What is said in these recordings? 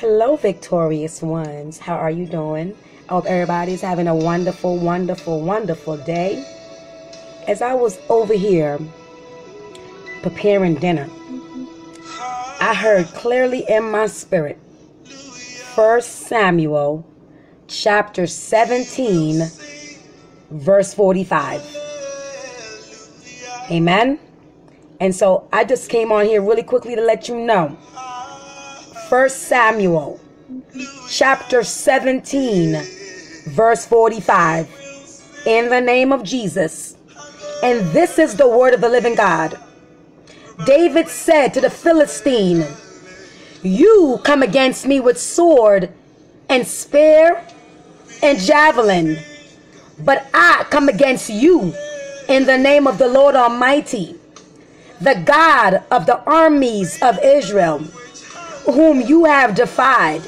Hello, victorious ones. How are you doing? I hope everybody's having a wonderful, wonderful, wonderful day. As I was over here preparing dinner, I heard clearly in my spirit First Samuel chapter 17, verse 45. Amen. And so I just came on here really quickly to let you know. First Samuel chapter 17 verse 45 in the name of Jesus. And this is the word of the living God. David said to the Philistine, You come against me with sword and spear and javelin, but I come against you in the name of the Lord Almighty, the God of the armies of Israel, whom you have defied.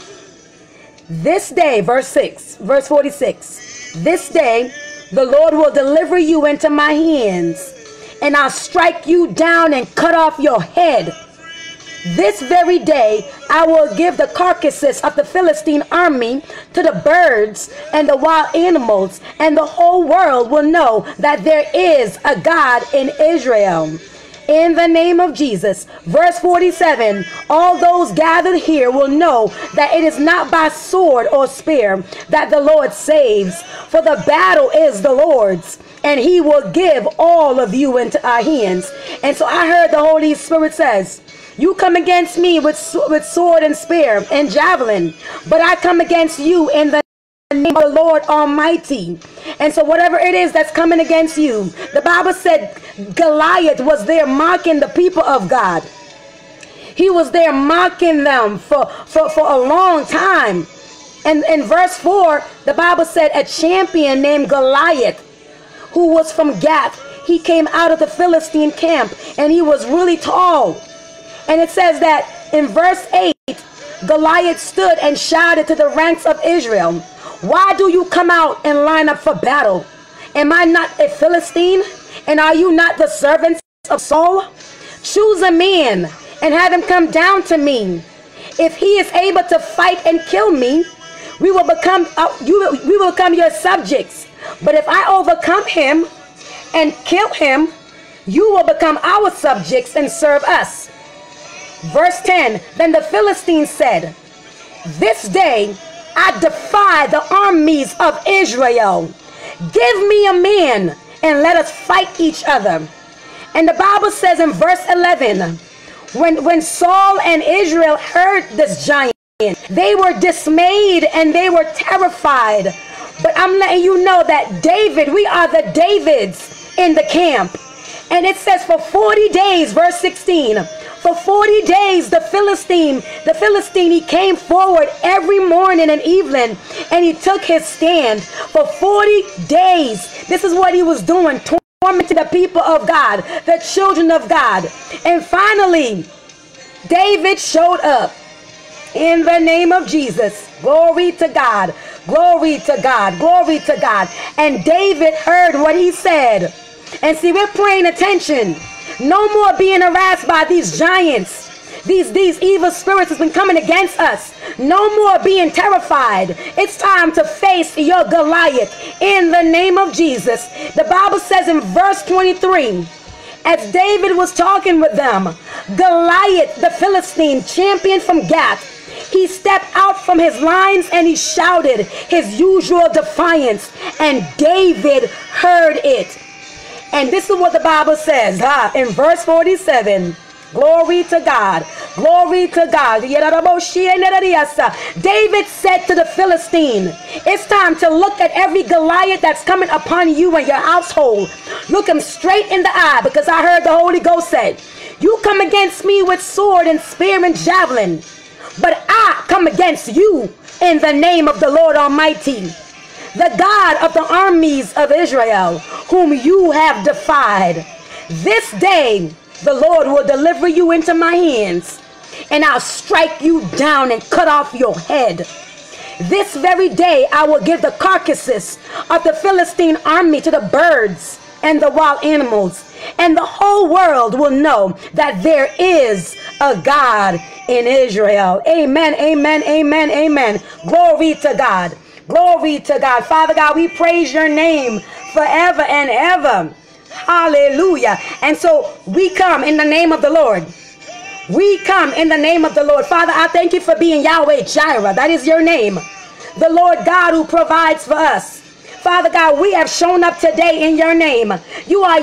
This day, verse 6, verse 46, this day the Lord will deliver you into my hands, and I'll strike you down and cut off your head. This very day I will give the carcasses of the Philistine army to the birds and the wild animals, and the whole world will know that there is a God in Israel in the name of Jesus. Verse 47 All those gathered here will know that it is not by sword or spear that the Lord saves, for the battle is the Lord's. And he will give all of you into our hands. And so I heard the Holy Spirit says, you come against me with, with sword and spear and javelin, but I come against you in the name of the Lord Almighty. And so, whatever it is that's coming against you, the Bible said Goliath was there mocking the people of God. He was there mocking them for, for, for a long time. And in verse 4, the Bible said a champion named Goliath, who was from Gath, he came out of the Philistine camp and he was really tall. And it says that in verse 8, Goliath stood and shouted to the ranks of Israel, Why do you come out and line up for battle? Am I not a Philistine? And are you not the servants of Saul? Choose a man and have him come down to me. If he is able to fight and kill me, we will become uh, you, we will become your subjects. But if I overcome him and kill him, you will become our subjects and serve us. Verse 10 Then the Philistines said, This day I defy the armies of Israel. Give me a man and let us fight each other. And the Bible says in verse 11, when, when Saul and Israel heard this giant, they were dismayed and they were terrified. But I'm letting you know that David, we are the Davids in the camp. And it says for 40 days, verse 16, for 40 days, the Philistine, the Philistine, he came forward every morning and evening and he took his stand for 40 days. This is what he was doing, tormenting the people of God, the children of God. And finally, David showed up in the name of Jesus. Glory to God. Glory to God. Glory to God. And David heard what he said. And see, we're paying attention. No more being harassed by these giants. These, these evil spirits has been coming against us. No more being terrified. It's time to face your Goliath in the name of Jesus. The Bible says in verse 23, as David was talking with them, Goliath, the Philistine, champion from Gath, he stepped out from his lines and he shouted his usual defiance, and David heard it. And this is what the Bible says huh? in verse 47. Glory to God. Glory to God. David said to the Philistine, It's time to look at every Goliath that's coming upon you and your household. Look him straight in the eye because I heard the Holy Ghost say, You come against me with sword and spear and javelin, but I come against you in the name of the Lord Almighty the God of the armies of Israel, whom you have defied. This day the Lord will deliver you into my hands, and I'll strike you down and cut off your head. This very day I will give the carcasses of the Philistine army to the birds and the wild animals, and the whole world will know that there is a God in Israel. Amen, amen, amen, amen. Glory to God. Glory to God. Father God, we praise your name forever and ever. Hallelujah. And so we come in the name of the Lord. We come in the name of the Lord. Father, I thank you for being Yahweh Jireh. That is your name. The Lord God who provides for us. Father God, we have shown up today in your name. You are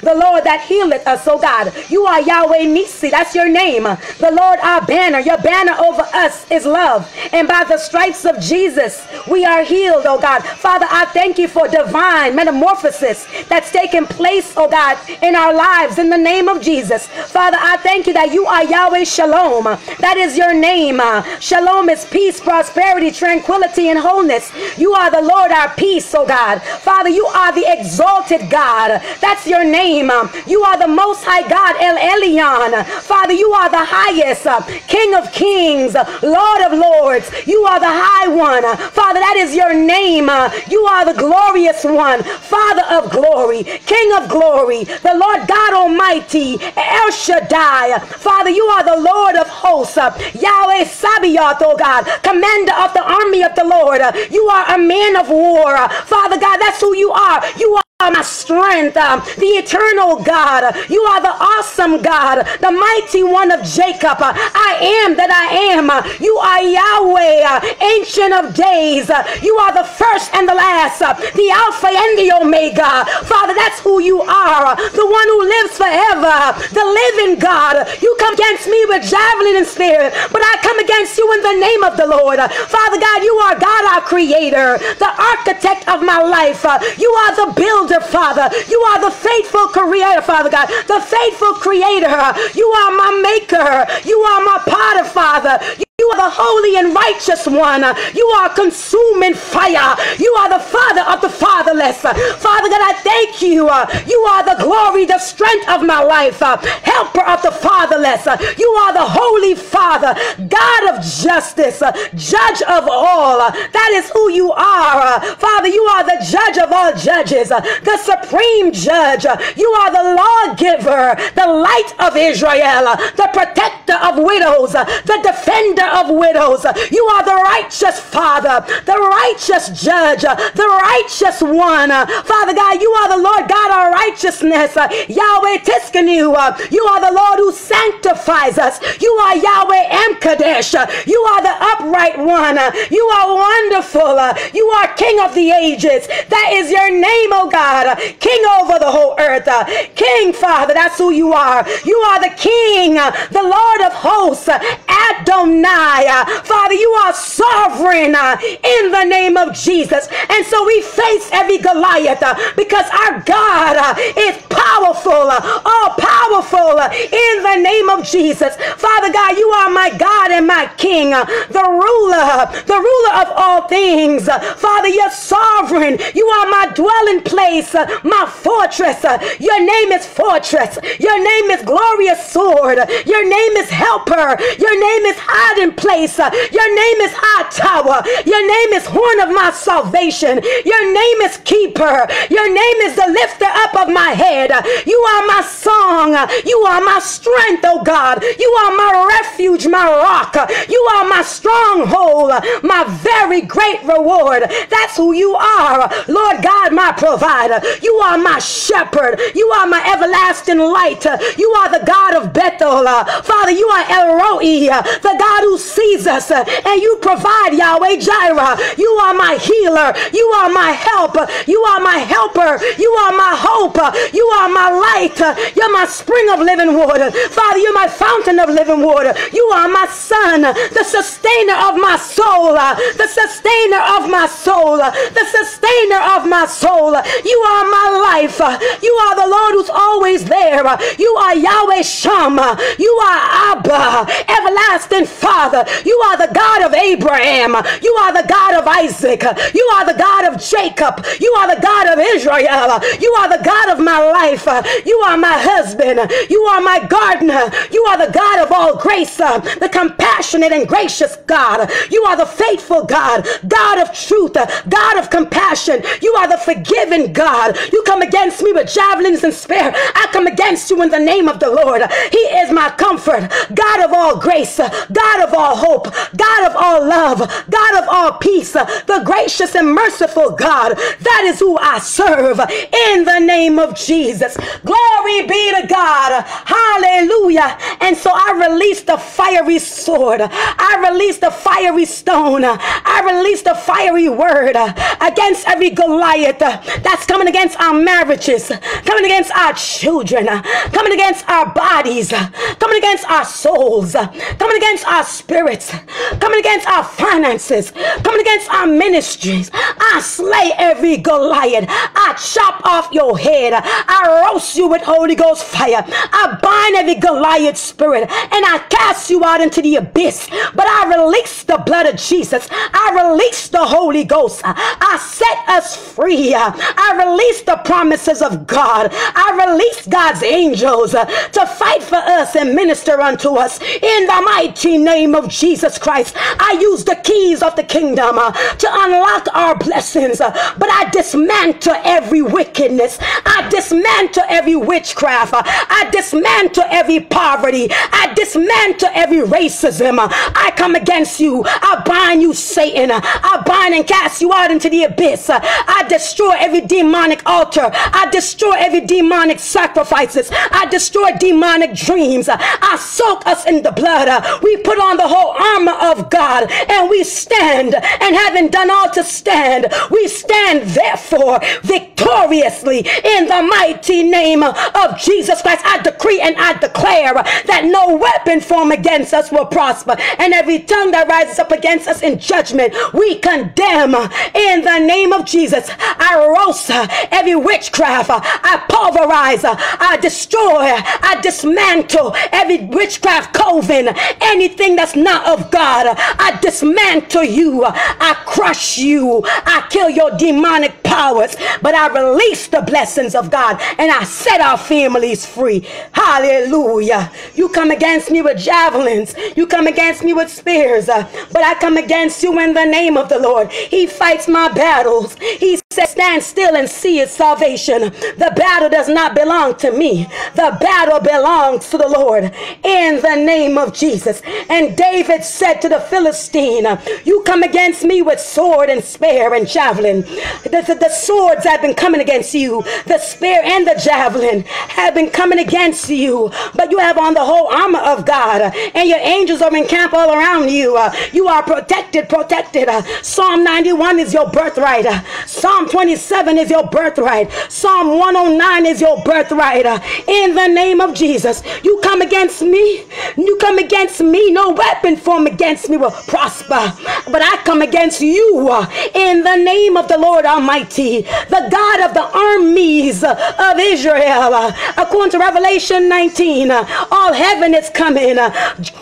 the Lord that healeth us, oh God. You are Yahweh Nisi. That's your name. The Lord our banner. Your banner over us is love. And by the stripes of Jesus, we are healed, oh God. Father, I thank you for divine metamorphosis that's taken place, oh God, in our lives in the name of Jesus. Father, I thank you that you are Yahweh Shalom. That is your name. Uh, Shalom is peace, prosperity, tranquility, and wholeness. You are the Lord our peace, oh God. Father, you are the exalted God. That's your name. Um, you are the most high God, El Elyon. Father, you are the highest, uh, King of kings, Lord of lords. You are the high one. Father, that is your name. Uh, you are the glorious one, Father of glory, King of glory, the Lord God Almighty, El Shaddai. Father, you are the Lord of hosts, uh, Yahweh Sabaoth, oh God, commander of the army of the Lord. You are a man of war. Father God, that's who you are. You are my strength, uh, the eternal God. You are the awesome God, the mighty one of Jacob. I am that I am. You are Yahweh, uh, ancient of days. You are the first and the last, uh, the Alpha and the Omega. Father, that's who you are, the one who lives forever, the living God. You come against me with javelin and spear, but I come against you in the name of the Lord. Father God, you are God, our creator, the architect of my life. You are the builder Father. You are the faithful creator, Father God. The faithful creator. You are my maker. You are my potter, Father. You the holy and righteous one. You are consuming fire. You are the father of the fatherless. Father God, I thank you. You are the glory, the strength of my life. Helper of the fatherless. You are the holy father, God of justice, judge of all. That is who you are. Father, you are the judge of all judges, the supreme judge. You are the lawgiver, the light of Israel, the protector of widows, the defender of widows. You are the righteous Father, the righteous Judge, the righteous one. Father God, you are the Lord God, our righteousness. Yahweh Tsidkenu. You are the Lord who sanctifies us. You are Yahweh Amkadesh. You are the upright one. You are wonderful. You are King of the ages. That is your name, oh God. King over the whole earth. King, Father, that's who you are. You are the King, the Lord of hosts. Adonai. Father, you are sovereign uh, in the name of Jesus. And so we face every Goliath uh, because our God uh, is powerful, all powerful in the name of Jesus. Father God, you are my God and my King, the ruler, the ruler of all things. Father, you're sovereign. You are my dwelling place, my fortress. Your name is fortress. Your name is glorious sword. Your name is helper. Your name is hiding place. Your name is high tower. Your name is horn of my salvation. Your name is keeper. Your name is the lifter up of my head. You are my song. You are my strength, oh God. You are my refuge, my rock. You are my stronghold, my very great reward. That's who you are. Lord God, my provider. You are my shepherd. You are my everlasting light. You are the God of Bethel. Father, you are El Roi, the God who sees us uh, and you provide Yahweh Jireh. You are my healer. You are my help. You are my helper. You are my hope. You are my light. You're my spring of living water. Father, you're my fountain of living water. You are my son, the sustainer of my soul, the sustainer of my soul, the sustainer of my soul. You are my life. You are the Lord who's always there. You are Yahweh Shammah. You are Abba, everlasting Father. You are the God of Abraham. You are the God of Isaac. You are the God of Jacob. You are the God of Israel. You are the God of my life. You are my husband. You are my gardener. You are the God of all grace, the compassionate and gracious God. You are the faithful God, God of truth, God of compassion. You are the forgiving God. You come against me with javelins and spear. I come against you in the name of the Lord. He is my comfort, God of all grace, God of all hope, God of all love, God of all peace, the gracious and merciful God. That is who I serve in the name of Jesus. Glory be to God. Hallelujah. And so I release the fiery sword. I release the fiery stone. I release the fiery word against every Goliath that's coming against our marriages, coming against our children, coming against our bodies, coming against our souls, coming against our spirits, coming against our finances, coming against our ministries. I slay every Goliath. I chop off your head. I roast you with Holy Ghost fire. I bind every Goliath spirit and I cast you out into the abyss. But I release the blood of Jesus. I release the Holy Ghost. I set us free. I release the promises of God. I release God's angels to fight for us and minister unto us in the mighty name of Jesus Christ. I use the keys of the kingdom uh, to unlock our blessings, uh, but I dismantle every wickedness. I dismantle every witchcraft. Uh, I dismantle every poverty. I dismantle every racism. I come against you. I bind you, Satan. I bind and cast you out into the abyss. I destroy every demonic altar. I destroy every demonic sacrifices. I destroy demonic dreams. I soak us in the blood. We put on the whole armor of God and we stand and having done all to stand, we stand therefore victoriously in the mighty name of Jesus Christ. I decree and I declare that no weapon formed against us will prosper and every tongue that rises up against us in judgment we condemn in the name of Jesus. I roast every witchcraft. I pulverize. I destroy. I dismantle every witchcraft coven. Anything that's not of God. I dismantle you. I crush you. I kill your demonic powers. But I release the blessings of God and I set our families free. Hallelujah. You come against me with javelins. You come against me with spears. But I come against you in the name of the Lord. He fights my battles. He says, Stand still and see his salvation. The battle does not belong to me, the battle belongs to the Lord in the name of Jesus. And David said to the Philistine, You come against me with sword and spear and javelin. The, the, the swords have been coming against you, the spear and the javelin have been coming against you, but you have on the whole armor of God, and your angels are encamped all around you. You are protected, protected. Psalm 91 is your birthright. Psalm 27 is your birthright. Psalm 109 is your birthright. Uh, in the name of Jesus, you come against me, you come against me, no weapon formed against me will prosper. But I come against you uh, in the name of the Lord Almighty, the God of the armies uh, of Israel. According to Revelation 19, all heaven is coming.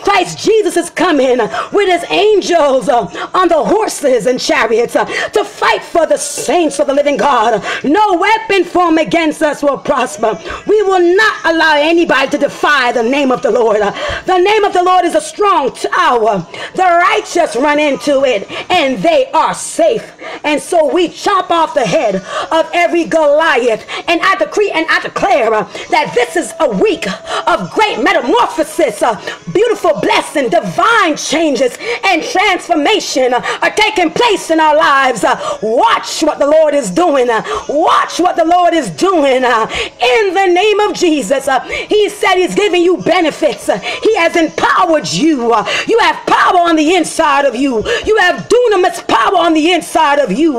Christ Jesus is coming with his angels on the horses and chariots to fight for the saints of the living God. No weapon formed against us will prosper. We will not allow anybody to defy the name of the Lord. The name of the Lord is a strong tower. The righteous run into it and they are safe. And so we chop off the head of every Goliath. And I decree and I declare uh, that this is a week of great metamorphosis, uh, beautiful blessing, divine changes, and transformation uh, are taking place in our lives. watch what the Lord is doing. watch what the Lord is doing in the name of Jesus. he said he's giving you benefits. he has empowered you. you have power on the inside of you. You have dunamis power on the inside of you.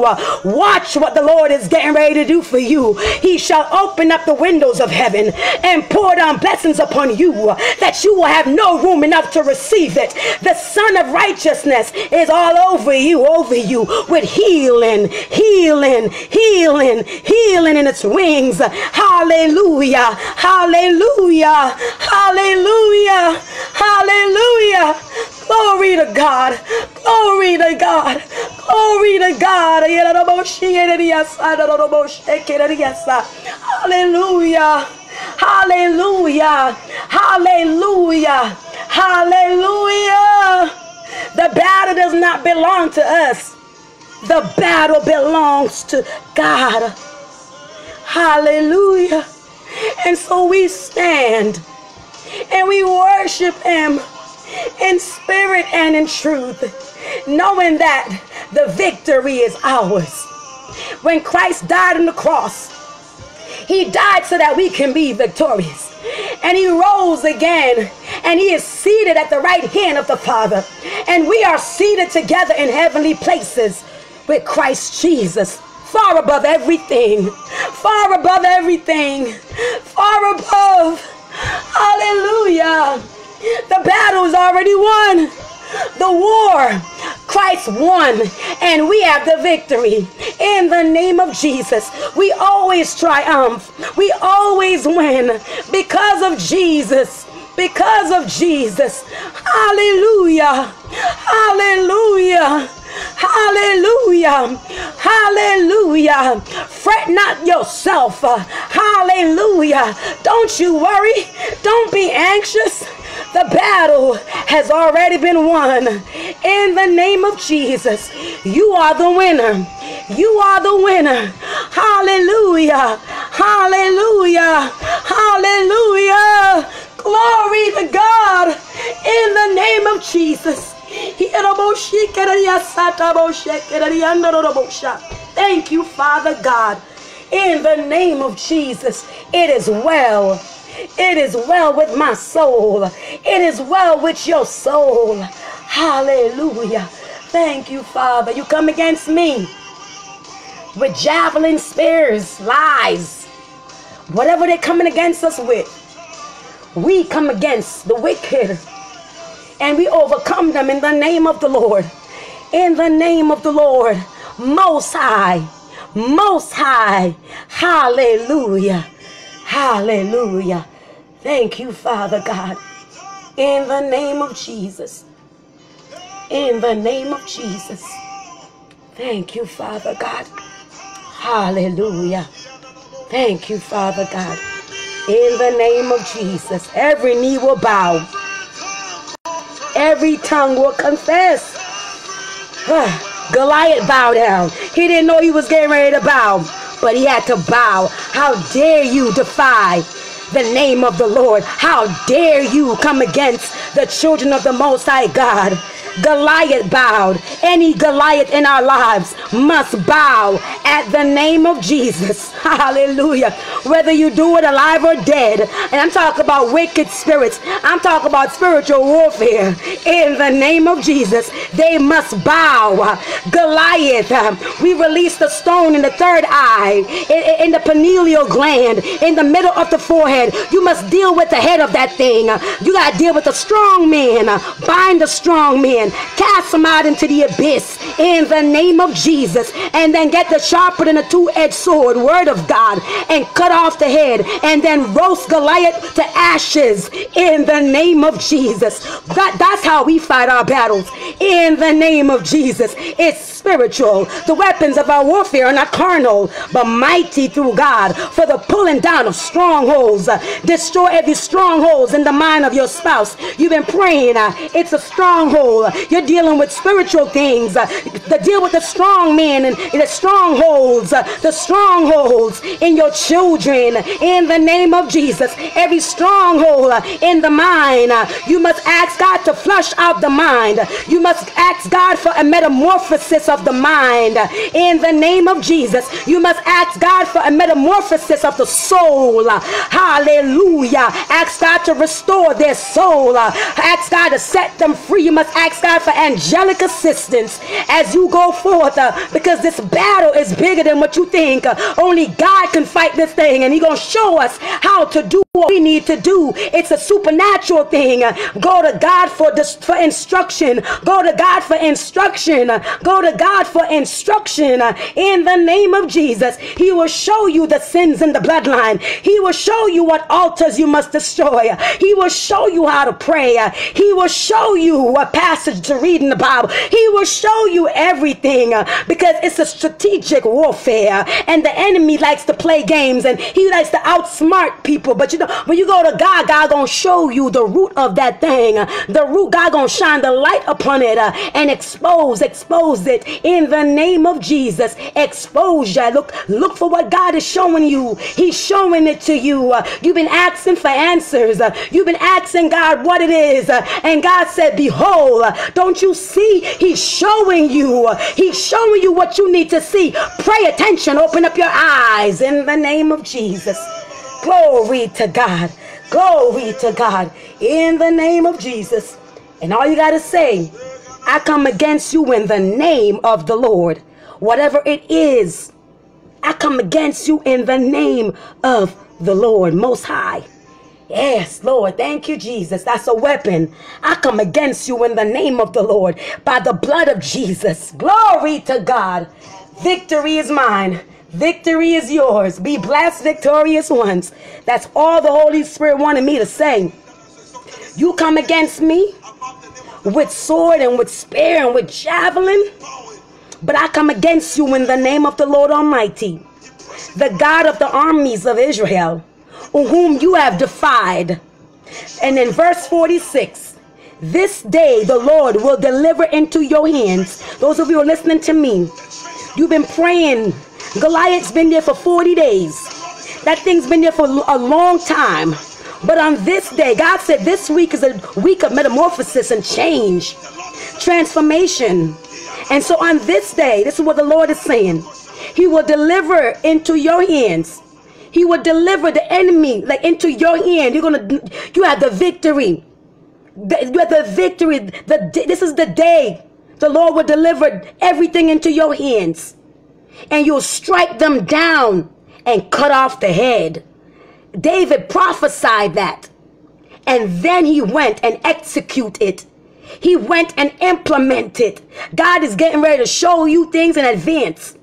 watch what the Lord is getting ready to do for you. He shall open up the windows of heaven and pour down blessings upon you that you will have no room enough to receive it. The Sun of Righteousness is all over you, over you with healing, healing, healing, healing, healing in its wings. Hallelujah, hallelujah, hallelujah, hallelujah. Glory to God. Glory to God. Glory to God. Hallelujah. Hallelujah. Hallelujah. Hallelujah. The battle does not belong to us. The battle belongs to God. Hallelujah. And so we stand and we worship Him in spirit and in truth, knowing that the victory is ours. When Christ died on the cross, He died so that we can be victorious. And He rose again, and He is seated at the right hand of the Father. And we are seated together in heavenly places with Christ Jesus far above everything, far above everything, far above. Hallelujah. The battle is already won. The war, Christ won, and we have the victory. In the name of Jesus, we always triumph. We always win because of Jesus. Because of Jesus. Hallelujah. Hallelujah. Hallelujah. Hallelujah. Fret not yourself. Hallelujah. Don't you worry. Don't be anxious. The battle has already been won. In the name of Jesus, you are the winner. You are the winner. Hallelujah. Hallelujah. Hallelujah. Glory to God. In the name of Jesus. Thank you, Father God. In the name of Jesus, it is well. It is well with my soul. It is well with your soul. Hallelujah. Thank you, Father. You come against me with javelin spears, lies, whatever they're coming against us with. We come against the wicked and we overcome them in the name of the Lord. In the name of the Lord, Most High, Most High. Hallelujah. Hallelujah. Thank you, Father God. In the name of Jesus. In the name of Jesus. Thank you, Father God. Hallelujah. Thank you, Father God. In the name of Jesus, every knee will bow every tongue will confess. Ah, Goliath bowed down. He didn't know he was getting ready to bow, but he had to bow. How dare you defy the name of the Lord? How dare you come against the children of the Most High God? Goliath bowed. Any Goliath in our lives must bow at the name of Jesus. Hallelujah. Whether you do it alive or dead. And I'm talking about wicked spirits. I'm talking about spiritual warfare. In the name of Jesus, they must bow. Goliath, um, we release the stone in the third eye, in, the pineal gland, in the middle of the forehead. You must deal with the head of that thing. You got to deal with the strong man. Bind the strong man cast them out into the abyss in the name of Jesus, and then get the sharper than a two-edged sword, word of God, and cut off the head, and then roast Goliath to ashes in the name of Jesus. That, that's how we fight our battles in the name of Jesus. It's spiritual. The weapons of our warfare are not carnal, but mighty through God for the pulling down of strongholds. Destroy every strongholds in the mind of your spouse. You've been praying. Uh, it's a stronghold. You're dealing with spiritual things. The deal with the strong men and the strongholds. Uh, the strongholds in your children. In the name of Jesus. Every stronghold uh, in the mind. Uh, you must ask God to flush out the mind. You must ask God for a metamorphosis of the mind. In the name of Jesus, you must ask God for a metamorphosis of the soul. Hallelujah. Ask God to restore their soul. Ask God to set them free. You must ask God for angelic assistance as you go forth uh, because this battle is bigger than what you think. Uh, only God can fight this thing and He's going to show us how to do what we need to do. It's a supernatural thing. Uh, go to God for, for instruction. Go to God for instruction. Go to God for instruction in the name of Jesus. He will show you the sins in the bloodline. He will show you what altars you must destroy. He will show you how to pray. He will show you what passage to read in the Bible. He will show you everything because it's a strategic warfare and the enemy likes to play games and he likes to outsmart people. But you know, when you go to God, God gonna show you the root of that thing. The root, God gonna shine the light upon it uh, and expose, expose it in the name of Jesus. Exposure. Look, look for what God is showing you. He's showing it to you. Uh, you've been asking for answers. Uh, you've been asking God what it is, uh, and God said, "Behold, uh, don't you see? He's showing you. He's showing you what you need to see. Pray attention. Open up your eyes in the name of Jesus. Glory to God. Glory to God. In the name of Jesus. And all you got to say, I come against you in the name of the Lord. Whatever it is, I come against you in the name of the Lord Most High. Yes, Lord. Thank you, Jesus. That's a weapon. I come against you in the name of the Lord by the blood of Jesus. Glory to God. Victory is mine. Victory is yours. Be blessed, victorious ones. That's all the Holy Spirit wanted me to say. You come against me with sword and with spear and with javelin, but I come against you in the name of the Lord Almighty, the God of the armies of Israel, whom you have defied. And in verse 46, this day the Lord will deliver into your hands. Those of you who are listening to me, you've been praying. Goliath's been there for 40 days. That thing's been there for a long time. But on this day, God said this week is a week of metamorphosis and change, transformation. And so on this day, this is what the Lord is saying. He will deliver into your hands. He will deliver the enemy like into your hand. You're gonna you have the victory. You have the victory. The this is the day the Lord will deliver everything into your hands. And you'll strike them down and cut off the head. David prophesied that. And then he went and executed. It. He went and implemented. God is getting ready to show you things in advance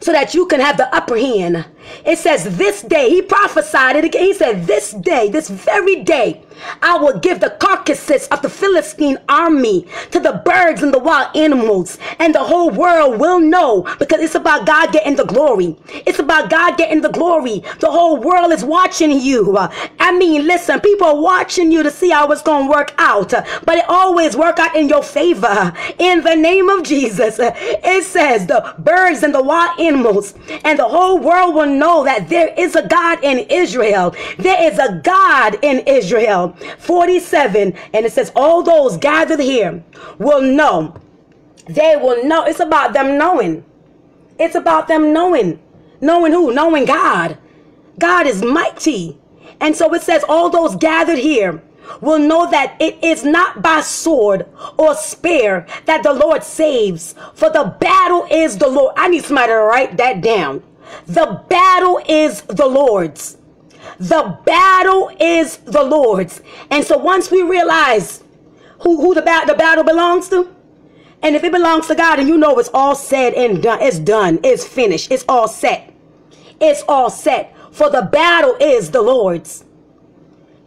so that you can have the upper hand. It says this day, he prophesied it again. He said, This day, this very day, I will give the carcasses of the Philistine army to the birds and the wild animals, and the whole world will know because it's about God getting the glory. It's about God getting the glory. The whole world is watching you. Uh, I mean, listen, people are watching you to see how it's going to work out, uh, but it always work out in your favor. In the name of Jesus, uh, it says the birds and the wild animals, and the whole world will know that there is a God in Israel. There is a God in Israel. 47, and it says, All those gathered here will know. They will know. It's about them knowing. It's about them knowing. Knowing who? Knowing God. God is mighty. And so it says, All those gathered here will know that it is not by sword or spear that the Lord saves, for the battle is the Lord. I need somebody to write that down. The battle is the Lord's. The battle is the Lord's. And so once we realize who, who the, ba- the battle belongs to, and if it belongs to God and you know it's all said and done, it's done, it's finished, it's all set. It's all set. For the battle is the Lord's.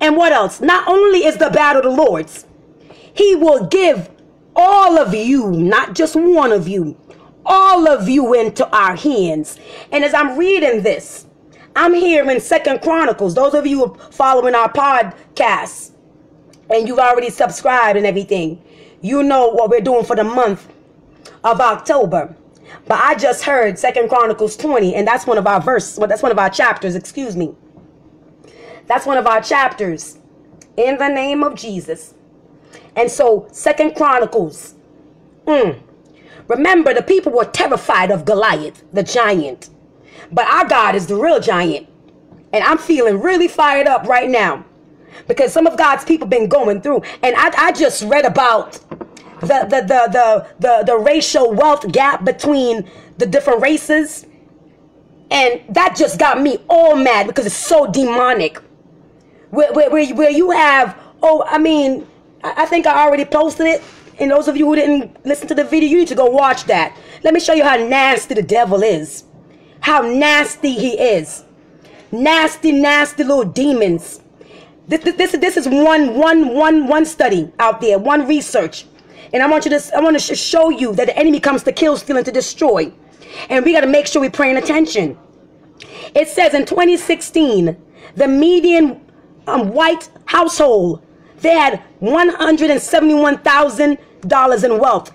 And what else? Not only is the battle the Lord's, He will give all of you, not just one of you, all of you into our hands. And as I'm reading this, I'm here in Second Chronicles. Those of you following our podcast and you've already subscribed and everything, you know what we're doing for the month of October. But I just heard Second Chronicles 20, and that's one of our verses. Well, that's one of our chapters, excuse me. That's one of our chapters in the name of Jesus. And so, Second Chronicles. Mm, remember, the people were terrified of Goliath, the giant. But our God is the real giant. And I'm feeling really fired up right now because some of God's people been going through. And I, I just read about the, the, the, the, the, the racial wealth gap between the different races. And that just got me all mad because it's so demonic. Where, where, where, where you have, oh, I mean, I think I already posted it And those of you who didn't listen to the video, you need to go watch that. Let me show you how nasty the devil is. How nasty he is. Nasty, nasty little demons. This, this, this, this is one, one, one, one study out there, one research. And I want you to, I want to show you that the enemy comes to kill, steal, and to destroy. And we got to make sure we're paying attention. It says in 2016, the median um, white household, they had $171,000 in wealth.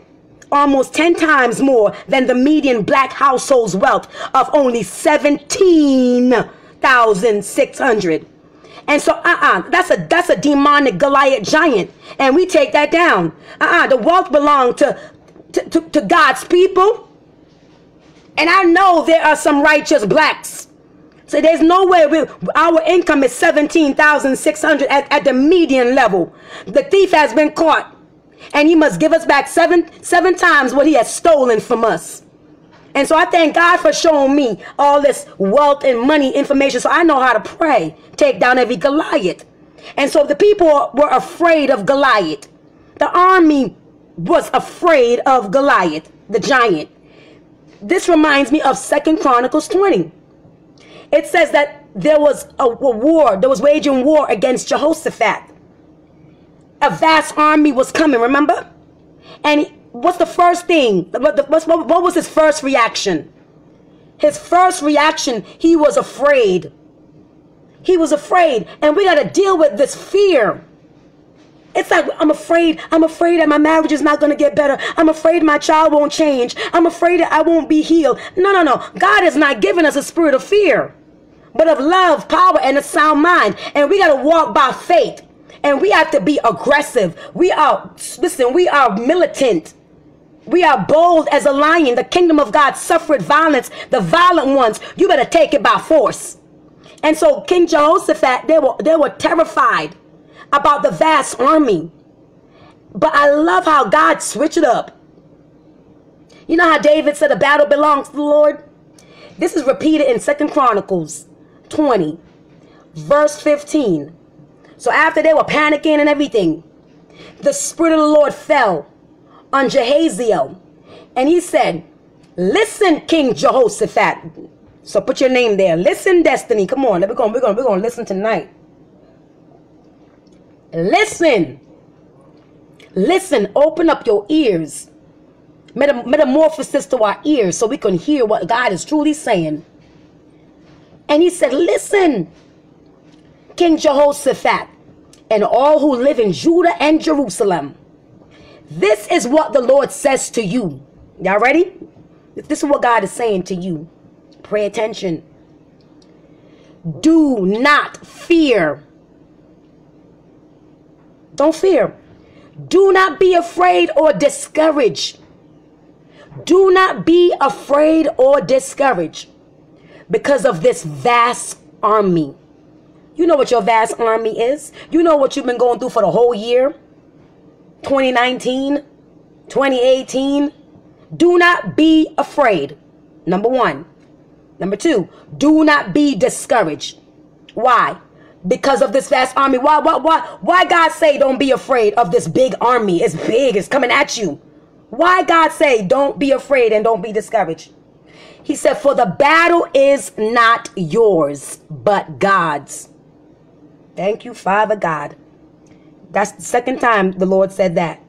Almost 10 times more than the median black household's wealth of only 17,600. And so, uh-uh, that's a that's a demonic Goliath giant, and we take that down. Uh-uh, the wealth belonged to, to, to, to God's people. And I know there are some righteous blacks so there's no way we, our income is 17,600 at, at the median level. The thief has been caught and he must give us back seven, seven times what he has stolen from us. And so I thank God for showing me all this wealth and money information so I know how to pray, take down every Goliath. And so the people were afraid of Goliath. The army was afraid of Goliath, the giant. This reminds me of Second Chronicles 20 it says that there was a, war, there was waging war against Jehoshaphat. A vast army was coming, remember? And what's the first thing? What, was his first reaction? His first reaction, he was afraid. He was afraid. And we got to deal with this fear. It's like, I'm afraid, I'm afraid that my marriage is not going to get better. I'm afraid my child won't change. I'm afraid that I won't be healed. No, no, no. God has not given us a spirit of fear, but of love, power, and a sound mind. And we got to walk by faith. And we have to be aggressive. We are, listen, we are militant. We are bold as a lion. The kingdom of God suffered violence. The violent ones, you better take it by force. And so King Jehoshaphat, they were, they were terrified about the vast army. But I love how God switched it up. You know how David said the battle belongs to the Lord? This is repeated in Second Chronicles 20, verse 15. So after they were panicking and everything, the Spirit of the Lord fell on Jahaziel. And he said, Listen, King Jehoshaphat. So put your name there. Listen, Destiny. Come on. We're going, we're going, we're going to listen tonight. Listen. Listen. Open up your ears. metamorphosis to our ears so we can hear what God is truly saying. And he said, Listen, King Jehoshaphat, and all who live in Judah and Jerusalem. This is what the Lord says to you. Y'all ready? This is what God is saying to you. Pay attention. Do not fear don't fear. Do not be afraid or discouraged. Do not be afraid or discouraged because of this vast army. You know what your vast army is. You know what you've been going through for the whole year 2019, 2018. Do not be afraid. Number one. Number two, do not be discouraged. Why? because of this vast army. Why, why, why, why God say don't be afraid of this big army? It's big, it's coming at you. Why God say don't be afraid and don't be discouraged? He said, for the battle is not yours, but God's. Thank you, Father God. That's the second time the Lord said that.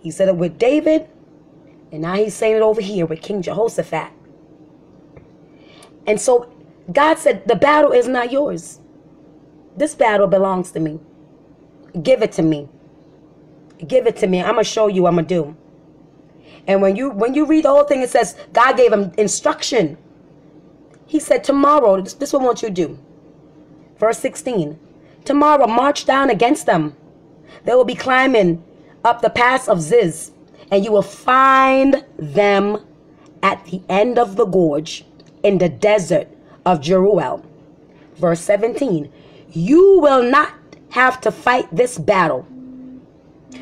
He said it with David, and now he's saying it over here with King Jehoshaphat. And so God said, the battle is not yours. This battle belongs to me. Give it to me. Give it to me. I'm gonna show you I'm gonna do. And when you when you read the whole thing, it says God gave him instruction. He said, Tomorrow, this, this is what I want you to do. Verse 16. Tomorrow march down against them. They will be climbing up the pass of Ziz, and you will find them at the end of the gorge in the desert of Jeruel. Verse 17. You will not have to fight this battle.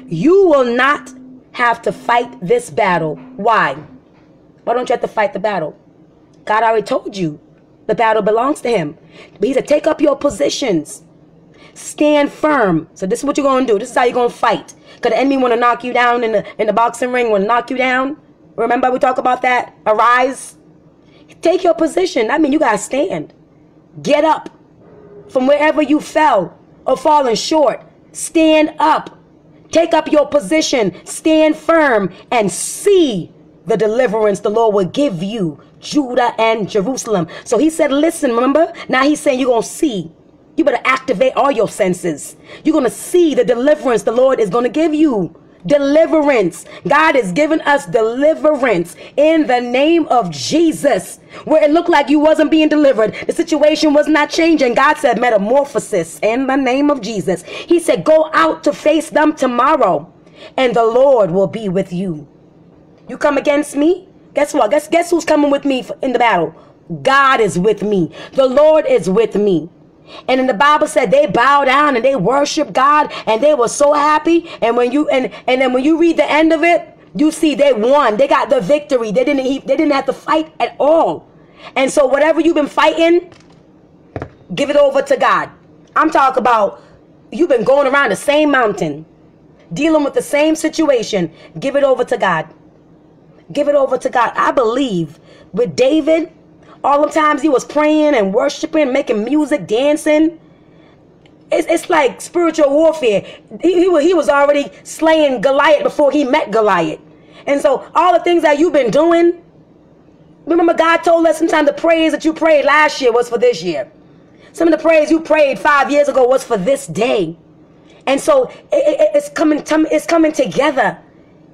You will not have to fight this battle. Why? Why don't you have to fight the battle? God already told you the battle belongs to him. But he said, take up your positions. Stand firm. So this is what you're gonna do. This is how you're gonna fight. Cause the enemy want to knock you down in the in the boxing ring. Want to knock you down. Remember we talk about that. Arise. Take your position. I mean you gotta stand. Get up from wherever you fell or fallen short. Stand up. Take up your position. Stand firm and see the deliverance the Lord will give you, Judah and Jerusalem. So he said, listen, remember? Now he's saying you're going to see. You better activate all your senses. You're going to see the deliverance the Lord is going to give you. Deliverance. God has given us deliverance in the name of Jesus. Where it looked like you wasn't being delivered, the situation was not changing. God said metamorphosis in the name of Jesus. He said, go out to face them tomorrow and the Lord will be with you. You come against me? Guess what? Guess, guess who's coming with me in the battle? God is with me. The Lord is with me. And in the Bible said they bow down and they worship God and they were so happy. And when you and and then when you read the end of it, you see they won. They got the victory. They didn't they didn't have to fight at all. And so whatever you've been fighting, give it over to God. I'm talking about you've been going around the same mountain, dealing with the same situation. Give it over to God. Give it over to God. I believe with David, all the times he was praying and worshiping, making music, dancing. It's, it's like spiritual warfare. He, he, he was already slaying Goliath before he met Goliath. And so all the things that you've been doing, remember God told us sometimes the praise that you prayed last year was for this year. Some of the praise you prayed five years ago was for this day. And so it, it, it's coming, it's coming together.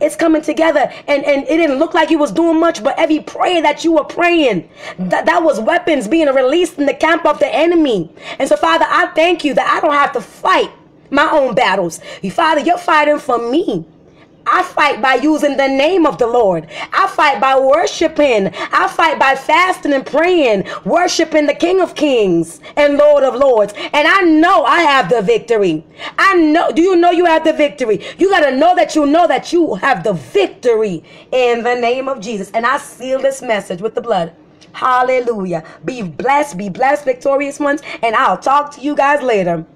It's coming together. And, and it didn't look like you was doing much, but every prayer that you were praying, that, that was weapons being released in the camp of the enemy. And so, Father, I thank you that I don't have to fight my own battles. You, Father, you're fighting for me. I fight by using the name of the Lord. I fight by worshiping. I fight by fasting and praying, worshiping the King of Kings and Lord of Lords. And I know I have the victory. I know. Do you know you have the victory? You got to know that you know that you have the victory in the name of Jesus. And I seal this message with the blood. Hallelujah. Be blessed, be blessed, victorious ones. And I'll talk to you guys later.